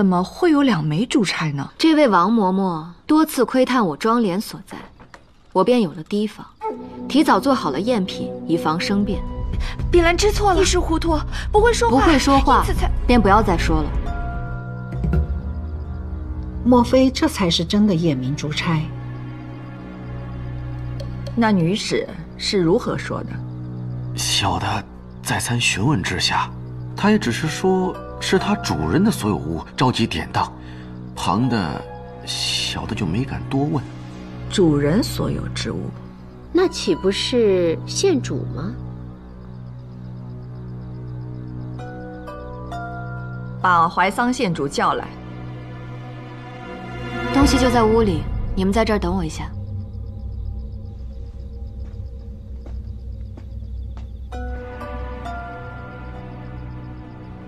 怎么会有两枚珠钗呢？这位王嬷嬷多次窥探我妆奁所在，我便有了提防，提早做好了赝品，以防生变。碧兰知错了，一时糊涂，不会说话，不会说话，便不要再说了。莫非这才是真的夜明珠钗？那女使是如何说的？小的再三询问之下，她也只是说是他主人的所有物着急典当，旁的小的就没敢多问。主人所有之物，那岂不是县主吗？把怀桑县主叫来。东西就在屋里，你们在这儿等我一下。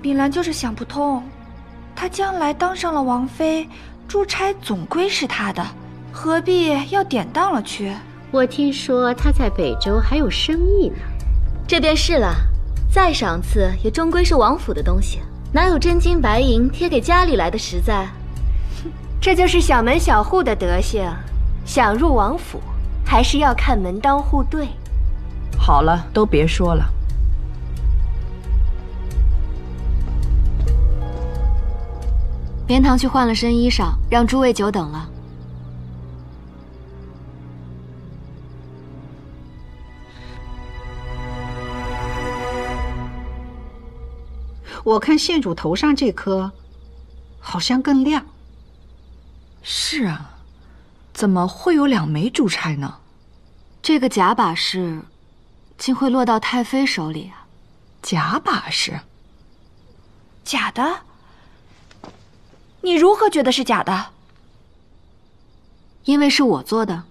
碧兰就是想不通，她将来当上了王妃，珠钗总归是她的，何必要典当了去？我听说她在北周还有生意呢。这便是了，再赏赐也终归是王府的东西，哪有真金白银贴给家里来的实在？这就是小门小户的德行，想入王府，还是要看门当户对。好了，都别说了。莲堂去换了身衣裳，让诸位久等了。我看县主头上这颗，好像更亮。是啊，怎么会有两枚珠钗呢？这个假把式，竟会落到太妃手里啊？假把式？假的？你如何觉得是假的？因为是我做的，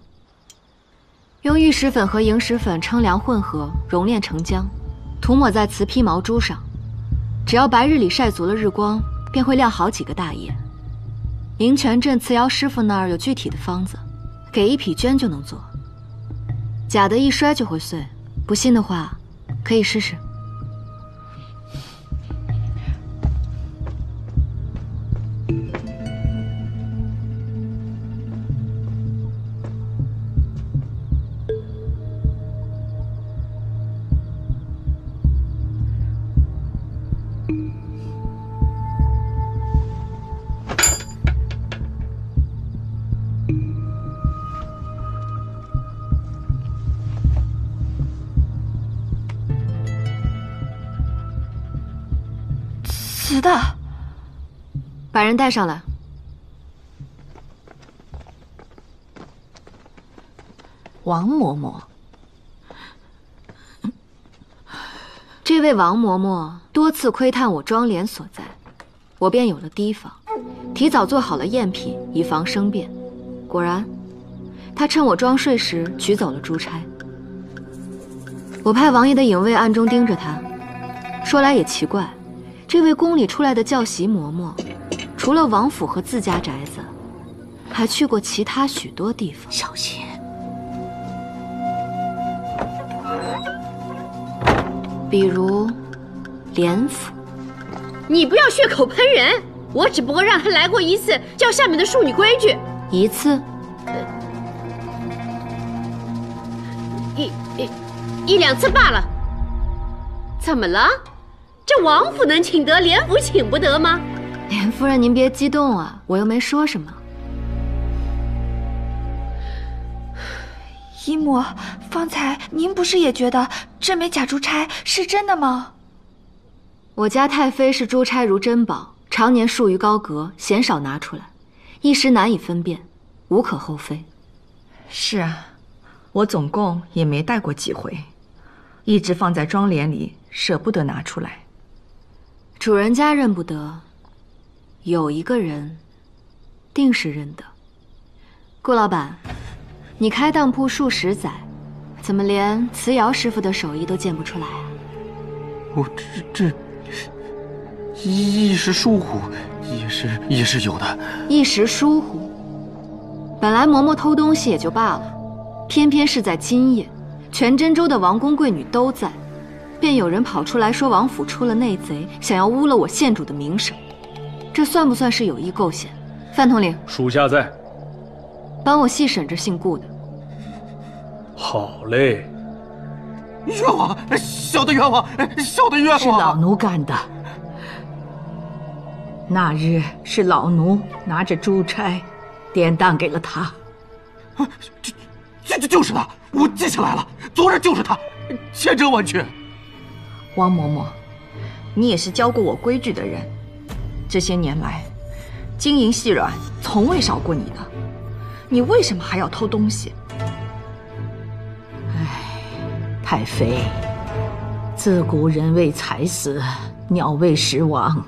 用玉石粉和萤石粉称量混合，熔炼成浆，涂抹在瓷坯毛珠上，只要白日里晒足了日光，便会亮好几个大夜。灵泉镇瓷窑师傅那儿有具体的方子，给一匹绢就能做。假的一摔就会碎，不信的话，可以试试。瓷的，把人带上来。王嬷嬷，这位王嬷嬷多次窥探我庄帘所在，我便有了提防，提早做好了赝品，以防生变。果然，她趁我装睡时取走了珠钗。我派王爷的影卫暗中盯着她。说来也奇怪。这位宫里出来的教习嬷嬷，除了王府和自家宅子，还去过其他许多地方。小心，比如连府。你不要血口喷人！我只不过让他来过一次，教下面的庶女规矩。一次？一、一、一两次罢了。怎么了？这王府能请得，连府请不得吗？连夫人，您别激动啊，我又没说什么。姨母，方才您不是也觉得这枚假珠钗是真的吗？我家太妃视珠钗如珍宝，常年束于高阁，鲜少拿出来，一时难以分辨，无可厚非。是啊，我总共也没戴过几回，一直放在妆帘里，舍不得拿出来。主人家认不得，有一个人，定是认得。顾老板，你开当铺数十载，怎么连瓷窑师傅的手艺都见不出来啊？我这这一时疏忽，也是也是有的。一时疏忽，本来嬷嬷偷东西也就罢了，偏偏是在今夜，全真州的王公贵女都在。便有人跑出来说王府出了内贼，想要污了我县主的名声。这算不算是有意构陷？范统领，属下在。帮我细审这姓顾的。好嘞。冤枉，小的冤枉，小的冤枉。是老奴干的。那日是老奴拿着珠钗，典当给了他。就就就就是他，我记起来了，昨日就是他，千真万确。王嬷嬷，你也是教过我规矩的人，这些年来，金银细软从未少过你的，你为什么还要偷东西？唉，太妃，自古人为财死，鸟为食亡。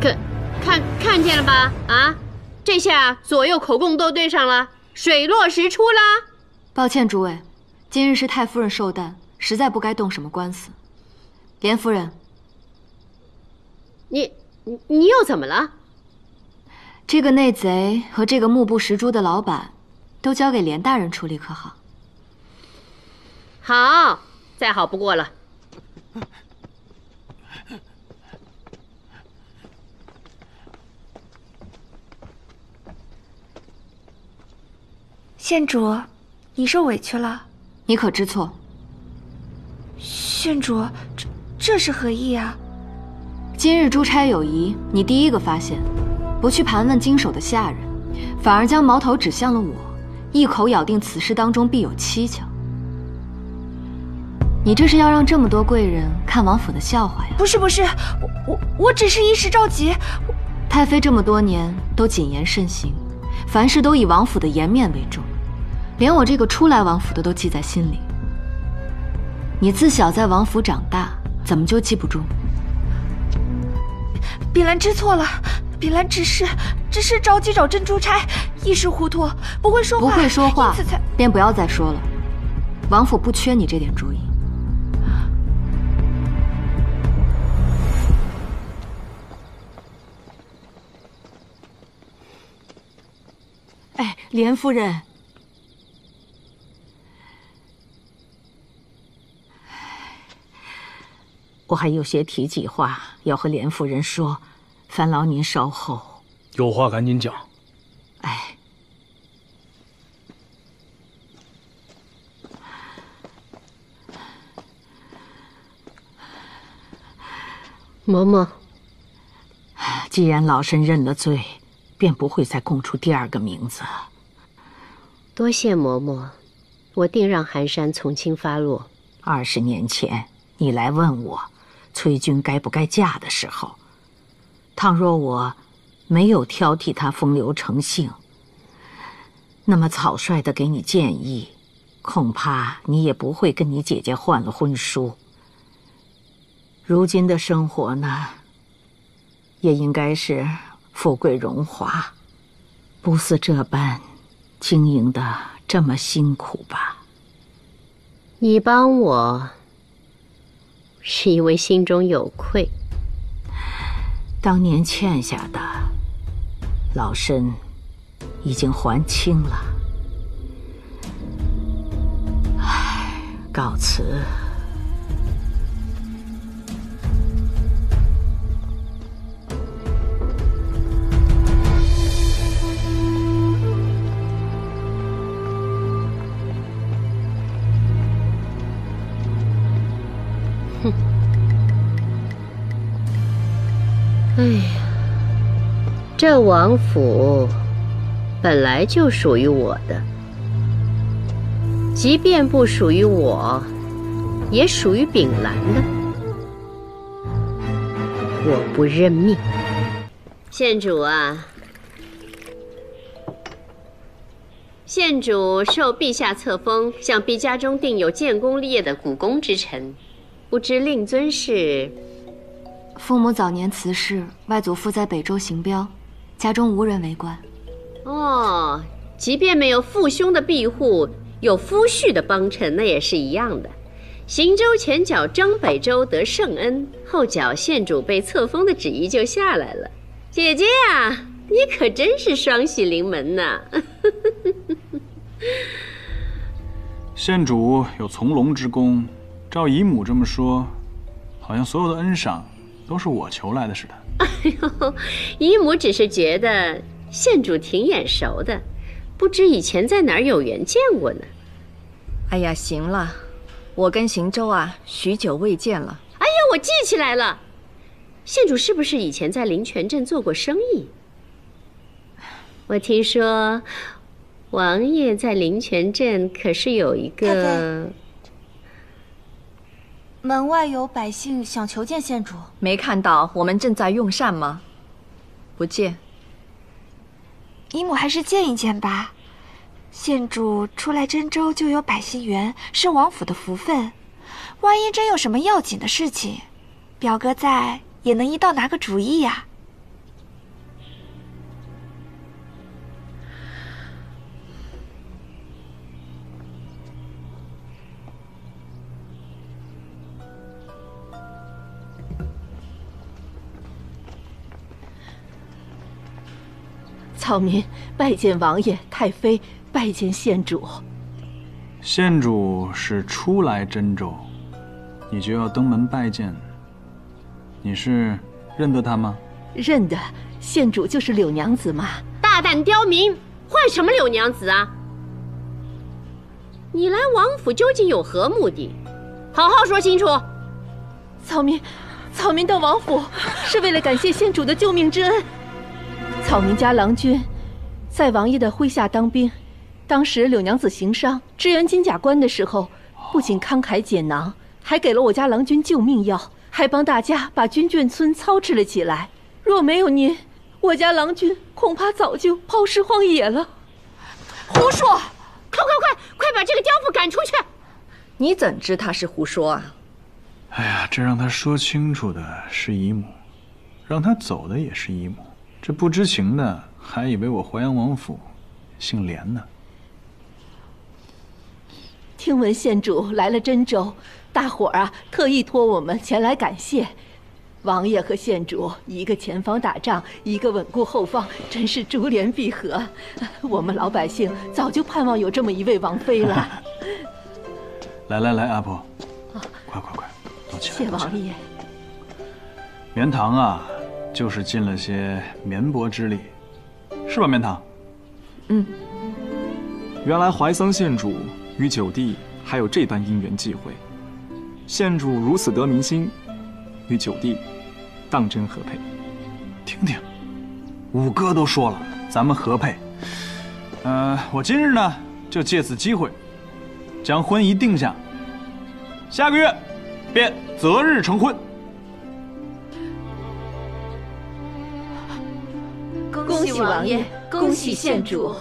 看，看看见了吧？啊，这下左右口供都对上了，水落石出啦。抱歉，诸位，今日是太夫人寿诞，实在不该动什么官司。连夫人，你你你又怎么了？这个内贼和这个目不识珠的老板，都交给连大人处理，可好？好，再好不过了。县主，你受委屈了。你可知错？县主，这这是何意啊？今日珠钗有疑，你第一个发现，不去盘问经手的下人，反而将矛头指向了我，一口咬定此事当中必有蹊跷。你这是要让这么多贵人看王府的笑话呀？不是不是，我我我只是一时着急。太妃这么多年都谨言慎行，凡事都以王府的颜面为重。连我这个初来王府的都记在心里。你自小在王府长大，怎么就记不住？碧兰知错了，碧兰只是只是着急找珍珠钗，一时糊涂，不会说话。不会说话，因此才便不要再说了。王府不缺你这点主意。哎，连夫人。我还有些提己话要和连夫人说，烦劳您稍后。有话赶紧讲。哎，嬷嬷，既然老身认了罪，便不会再供出第二个名字。多谢嬷嬷，我定让寒山从轻发落。二十年前，你来问我。崔君该不该嫁的时候，倘若我没有挑剔他风流成性，那么草率的给你建议，恐怕你也不会跟你姐姐换了婚书。如今的生活呢，也应该是富贵荣华，不似这般经营的这么辛苦吧？你帮我。是因为心中有愧，当年欠下的，老身已经还清了。唉，告辞。这王府本来就属于我的，即便不属于我，也属于秉兰的。我不认命。县主啊，县主受陛下册封，想必家中定有建功立业的古功之臣，不知令尊是？父母早年辞世，外祖父在北周行镖，家中无人为官。哦，即便没有父兄的庇护，有夫婿的帮衬，那也是一样的。行舟前脚张北周得圣恩，后脚县主被册封的旨意就下来了。姐姐呀，你可真是双喜临门呐！县主有从龙之功，照姨母这么说，好像所有的恩赏。都是我求来的似的。哎呦，姨母只是觉得县主挺眼熟的，不知以前在哪儿有缘见过呢。哎呀，行了，我跟行舟啊，许久未见了。哎呀，我记起来了，县主是不是以前在灵泉镇做过生意？我听说，王爷在灵泉镇可是有一个。门外有百姓想求见县主，没看到我们正在用膳吗？不见。姨母还是见一见吧。县主初来真州就有百姓缘，是王府的福分。万一真有什么要紧的事情，表哥在也能一道拿个主意呀。草民拜见王爷、太妃，拜见县主。县主是初来真州，你就要登门拜见？你是认得他吗？认得，县主就是柳娘子嘛。大胆刁民，换什么柳娘子啊？你来王府究竟有何目的？好好说清楚。草民，草民到王府是为了感谢县主的救命之恩。草民家郎君，在王爷的麾下当兵，当时柳娘子行商支援金甲关的时候，不仅慷慨解囊，还给了我家郎君救命药，还帮大家把军眷村操持了起来。若没有您，我家郎君恐怕早就抛尸荒野了。胡说！快快快，快把这个刁妇赶出去！你怎知他是胡说啊？哎呀，这让他说清楚的是姨母，让他走的也是姨母。这不知情的还以为我淮阳王府姓连呢。听闻县主来了真州，大伙儿啊特意托我们前来感谢。王爷和县主，一个前方打仗，一个稳固后方，真是珠联璧合。我们老百姓早就盼望有这么一位王妃了。来来来，阿婆，快快快，都起来。谢王爷。绵堂啊。就是尽了些绵薄之力，是吧，绵堂？嗯。原来怀桑县主与九弟还有这般姻缘际会，县主如此得民心，与九弟当真合配。听听，五哥都说了，咱们合配。呃，我今日呢，就借此机会，将婚仪定下，下个月便择日成婚。王爷，恭喜县主。